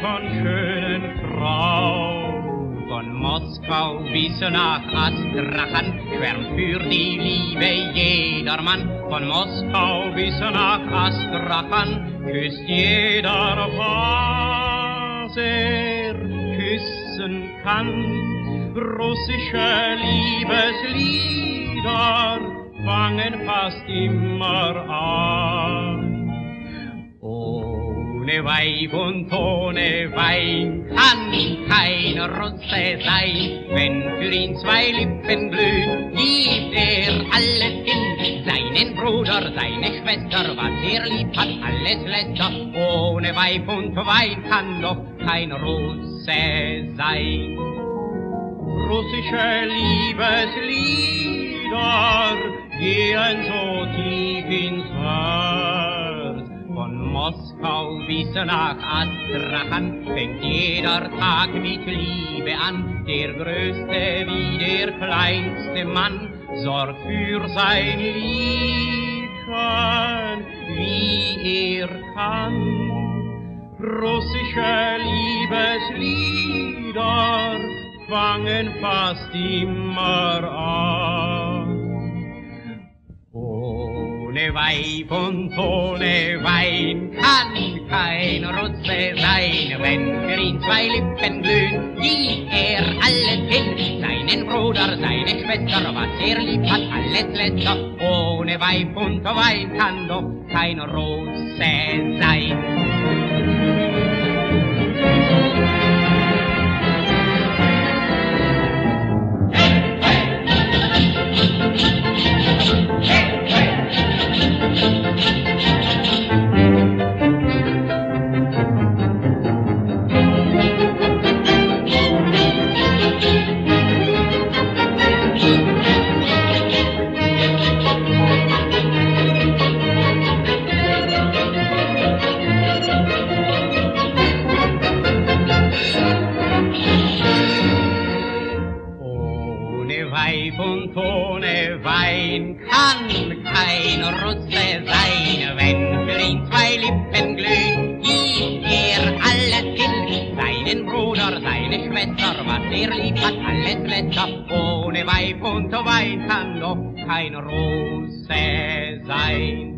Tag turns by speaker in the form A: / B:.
A: von schönen Frauen. Von Moskau bis nach Astrachen schwärmt für die Liebe jedermann. Von Moskau bis nach Astrachen küsst jeder, was er küssen kann. Russische Liebeslieder fangen fast immer an. Ohne Weib und ohne Wein kann kein Russe sein. Wenn für ihn zwei Lippen glühen, gibt er alles hin. Seinen Bruder, seine Schwester, was er lieb hat, alles lässt er. Ohne Weib und Wein kann doch kein Russe sein. Russische Liebeslieder gehen so tief ins Herz. Moskau bis nach Astrachan fängt jeder Tag mit Liebe an. Der größte wie der kleinste Mann sorgt für sein Liebchen, wie er kann. Russische Liebeslieder fangen fast immer an. Ohne Weib und ohne Wein kann kein Russe sein. Wenn für ihn zwei Lippen glühen, gibt er alles hin. Seinen Bruder, seine Schwester, was er lieb hat, alles lässt. Ohne Weib und Wein kann doch kein Russe sein. Weib und ohne Wein kann kein Russe sein. Wenn für ihn zwei Lippen glühen, gibt er alles hin. Seinen Bruder, seine Schwester, was er lieb hat, alles lässt er. Ohne Weib und Wein kann doch kein Russe sein.